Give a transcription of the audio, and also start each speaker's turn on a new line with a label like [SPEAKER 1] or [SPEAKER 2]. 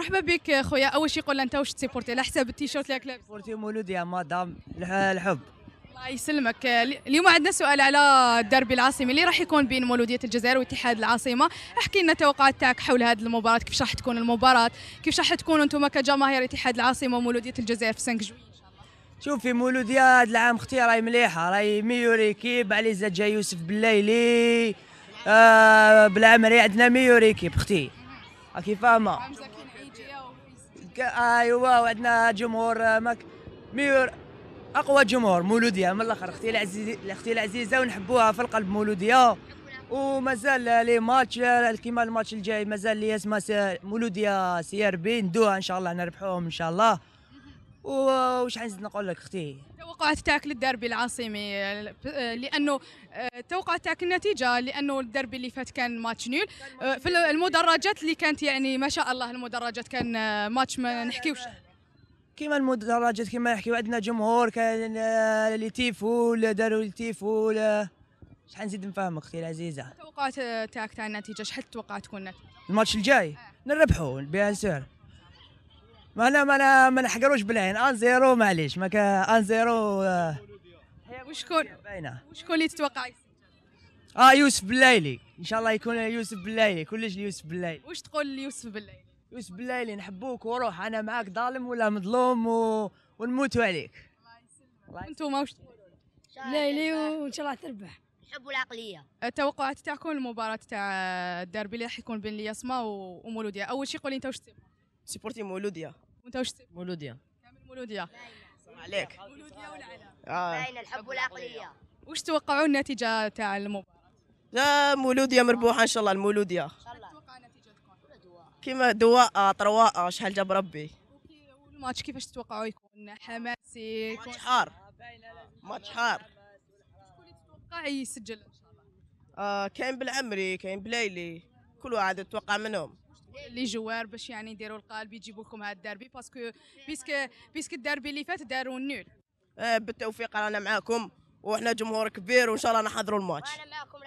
[SPEAKER 1] مرحبا بك خويا. أول شيء قول لنا أنت واش تسيبورتي؟ على حساب التيشيرت اللي لابس
[SPEAKER 2] سبورتي مولودية مادام الح- الحب.
[SPEAKER 1] الله يسلمك. اليوم عندنا سؤال على الدربي العاصمي اللي راح يكون بين مولودية الجزائر واتحاد العاصمة. احكي لنا التوقعات تاعك حول هذه المباراة كيف راح تكون المباراة؟ كيف راح تكونوا أنتم كجماهير اتحاد العاصمة ومولودية الجزائر في 5 جويي
[SPEAKER 2] شوفي مولودية هاد العام أختي راهي مليحة. راهي meilleure équipe علي زاد جا يوسف بلايلي. آه بلعمري عندنا meilleure équipe أختي. راكي فاهمة؟ ايوا وعندنا جمهور آه، ماك meilleur أقوى جمهور مولودية من الآخر أختي العزيزة أختي العزيزة ونحبوها في القلب مولودية. ومازال les matchs آه، كيما الماتش الجاي مازال لي اسمها مولودية CRB ندوها إن شاء الله نربحوهم إن شاء الله. وش حنزيد نقول لك أختي؟
[SPEAKER 1] التوقعات تاعك للدربي العاصمي لأنه التوقعات تاعك النتيجة لأنه الدربي اللي فات كان ماتش آه، في المدرجات اللي كانت يعني ما شاء الله المدرجات كان ماتش ما نحكيوش.
[SPEAKER 2] كيما المدرجات كيما نحكيو عندنا جمهور كان آه، les tifos داروا التيفو شحال نزيد نفهمك أختي العزيزة؟
[SPEAKER 1] التوقعات آه، تاعك تاع النتيجة شحال تتوقع تكون النتيجة؟
[SPEAKER 2] الماتش الجاي نربحوا bien sûr. ما أنا ما أنا ما نحقروش بالعين. un zéro معليش. ما كان un zéro آه،
[SPEAKER 1] وشكون؟
[SPEAKER 2] باينه
[SPEAKER 1] وشكون اللي تتوقع؟
[SPEAKER 2] آه يوسف بالليلي إن شاء الله يكون يوسف بالليلي كلش يوسف بالليلي
[SPEAKER 1] واش تقول ليوسف بالليل
[SPEAKER 2] يوسف بالليلي نحبوك وروح. أنا معاك ظالم ولا مظلوم و... ونموتوا عليك
[SPEAKER 1] أنتم واش تقولوا؟
[SPEAKER 3] ليلي وإن شاء الله تربح.
[SPEAKER 4] نحبوا العقلية.
[SPEAKER 1] التوقعات تاعكم المباراة تاع الدربي اللي راح يكون بين الياسما و- ومولوديه أول شيء قولي أنت واش
[SPEAKER 5] سيبورتي مولوديا.
[SPEAKER 1] وانت واش تسيب
[SPEAKER 5] مولوديا
[SPEAKER 1] كامل مولودية.
[SPEAKER 5] عليك
[SPEAKER 1] مولودية والعلا
[SPEAKER 5] آه.
[SPEAKER 4] باينه الحب والعقليه
[SPEAKER 1] واش توقعوا النتيجه تاع المباراة؟
[SPEAKER 5] لا مولوديا مربوحة إن شاء الله المولوديا
[SPEAKER 1] تتوقع النتيجه تكون؟
[SPEAKER 5] كيما دواء طرواء شحال جاب ربي.
[SPEAKER 1] والماتش كيفاش تتوقعوا يكون؟ حماسي
[SPEAKER 5] ماتش حار. ماتش حار.
[SPEAKER 1] تتوقع يسجل إن شاء الله؟
[SPEAKER 5] آه كاين بالعمري كاين بليلي. كل واحد يتوقع منهم.
[SPEAKER 1] اللي جوار باش يعني يديروا القلب يجيبوا لكم هذا الدربي parce que parce que parce que الدربي اللي فات داروا ال nul
[SPEAKER 5] آه بالتوفيق رانا معاكم وإحنا جمهور كبير وإن شاء الله نحضروا الماتش.
[SPEAKER 4] وأنا معكم